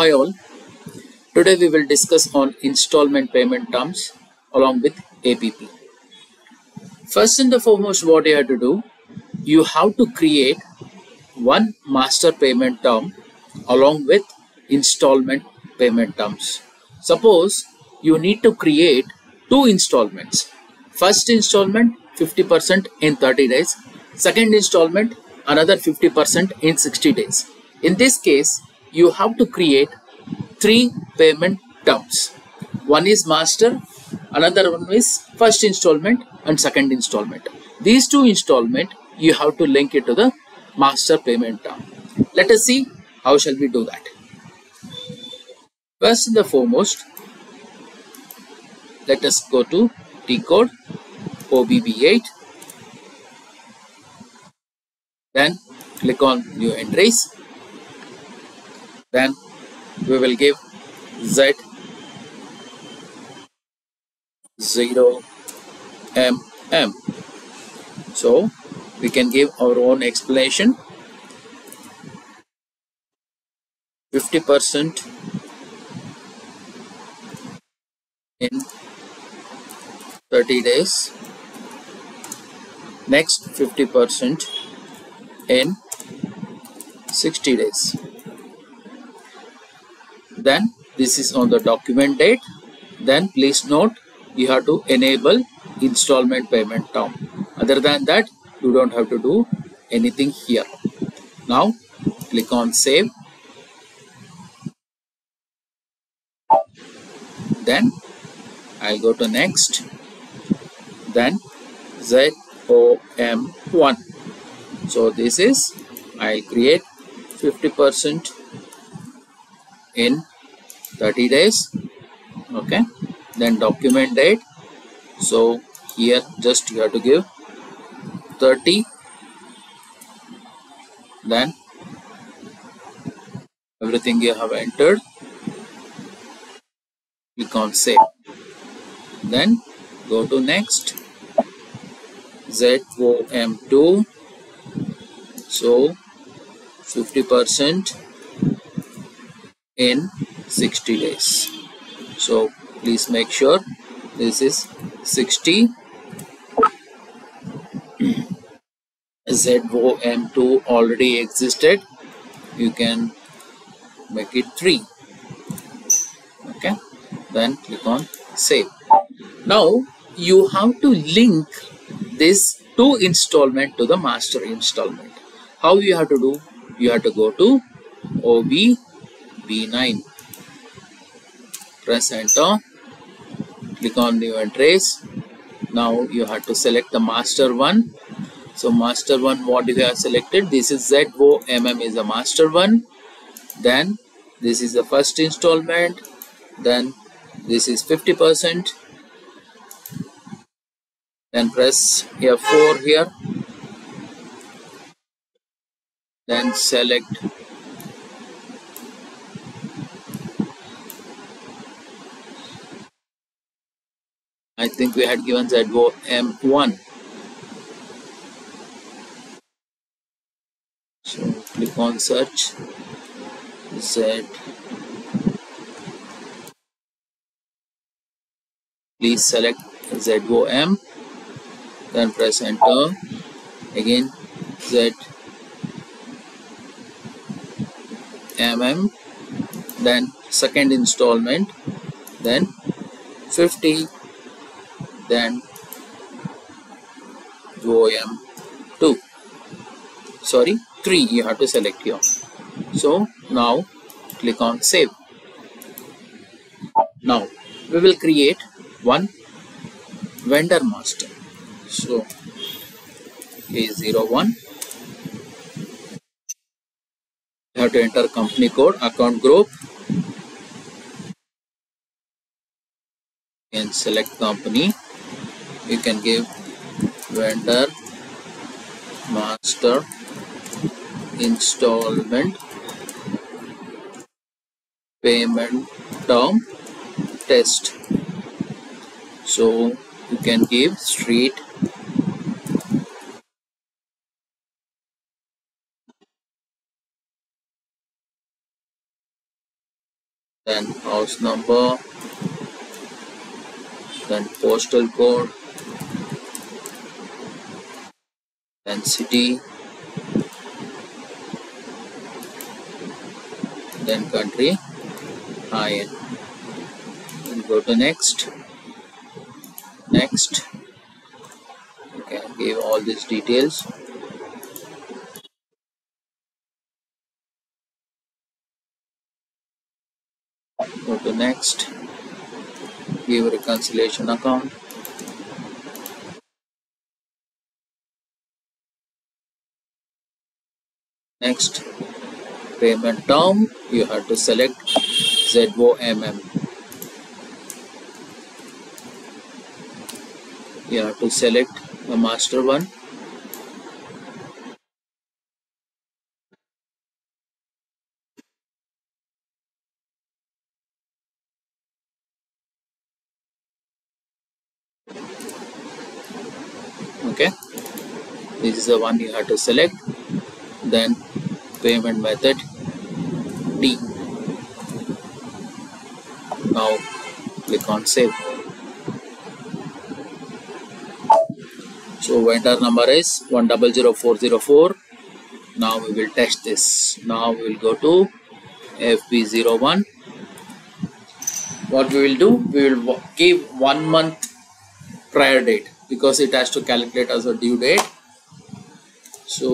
Hi all. Today we will discuss on installment payment terms along with APP. First and the foremost what you have to do, you have to create one master payment term along with installment payment terms. Suppose you need to create two installments. First installment 50% in 30 days. Second installment another 50% in 60 days. In this case, you have to create three payment terms. One is master, another one is first installment and second installment. These two installment you have to link it to the master payment term. Let us see how shall we do that. First and the foremost, let us go to T code OBB8 then click on new entries then we will give z 0 m m. So we can give our own explanation. 50 percent in 30 days. Next 50 percent in 60 days then this is on the document date. Then please note you have to enable installment payment term. Other than that you don't have to do anything here. Now click on save. Then I'll go to next. Then ZOM1 so this is I'll create 50% in 30 days okay? Then document date. So here just you have to give 30 then everything you have entered click on save then go to next. ZOM2 so 50% in 60 days. So please make sure this is 60 ZOM2 already existed. You can make it 3 okay? Then click on save. Now you have to link this two installment to the master installment. How you have to do? You have to go to OB B9 press enter click on new entries now you have to select the master one. So master one what you have selected? This is ZOMM is the master one. Then this is the first installment. Then this is 50 percent. Then press F4 here. Then select I think we had given ZO M1 so click on search. Z. Please select ZOM then press enter. Again Z mm then second installment then 50 then OM 2 sorry 3 you have to select here so now click on save. Now we will create one vendor master. So A01 you have to enter company code account group and select company you can give vendor master installment payment term test. So you can give street then house number then postal code then city then country. IN and go to next. Next. Okay give all these details. Go to next. Give reconciliation account next payment term you have to select ZOMM you have to select the master one. Okay. This is the one you have to select then payment method D. Now click on save. So vendor number is 100404 now we will test this. Now we will go to FB01. what we will do? We will give one month prior date because it has to calculate as a due date. So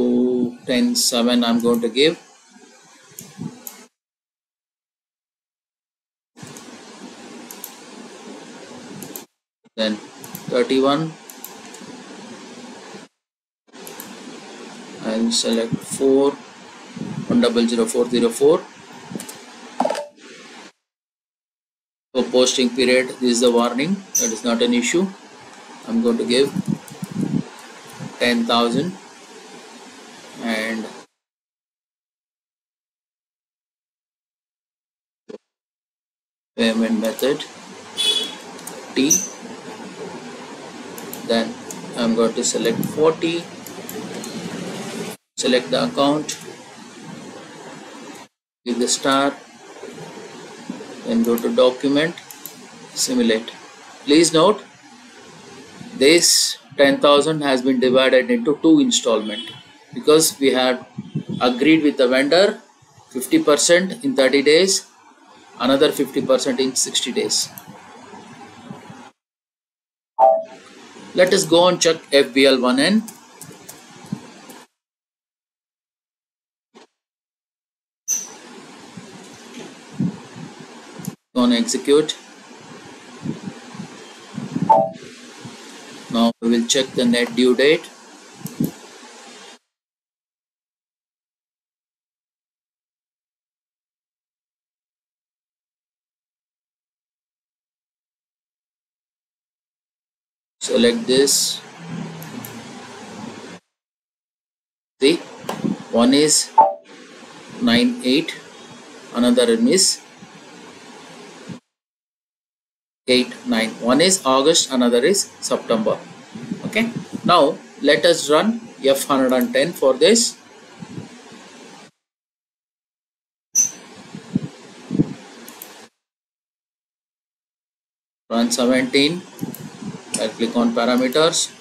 10 7 i'm going to give. Then 31 and select 4 100404 for posting period this is the warning that is not an issue. I'm going to give 10,000 and payment method T then I'm going to select 40 select the account give the star then go to document simulate. Please note this 10,000 has been divided into two installment because we had agreed with the vendor 50% in 30 days another 50% in 60 days. Let us go and check FBL1N on execute. Now we will check the net due date select this. See? One is 9 8 another is 8 9 one is august another is september. Okay? Now let us run f110 for this. Run 17 I click on parameters.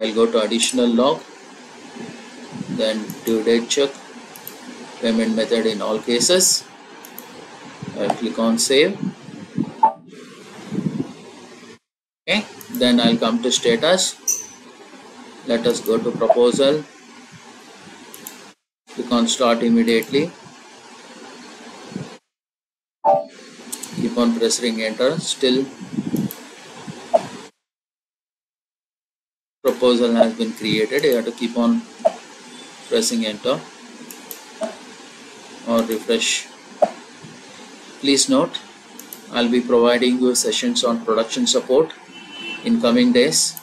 I'll go to additional log. Then due date check. Payment method in all cases. I'll click on save. Okay. Then I'll come to status let us go to proposal. Click on start immediately. Keep on pressing enter. Still proposal has been created. You have to keep on pressing enter or refresh. Please note I'll be providing you sessions on production support in coming days.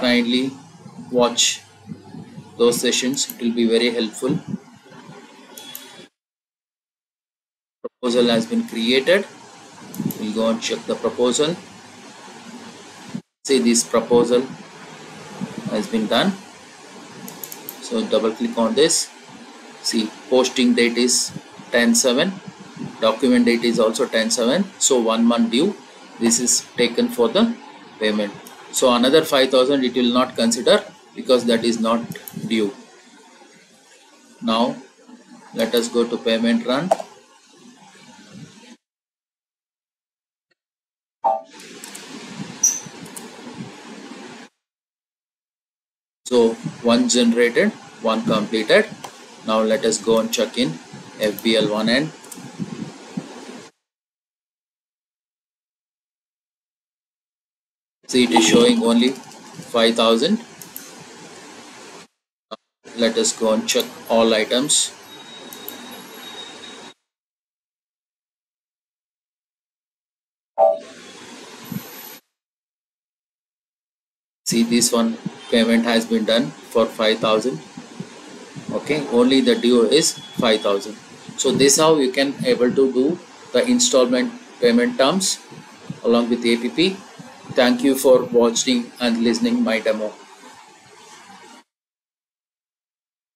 Kindly watch those sessions. It will be very helpful. Proposal has been created. We'll go and check the proposal. See this proposal has been done. So double click on this. See posting date is 10 7 document date is also 10 7 so one month due. This is taken for the payment. So another 5000 it will not consider because that is not due. Now let us go to payment run. So one generated one completed. Now let us go and check in FBL1N. See it is showing only 5000 let us go and check all items. See this one payment has been done for 5000 okay only the due is 5000 so this how you can able to do the installment payment terms along with APP thank you for watching and listening my demo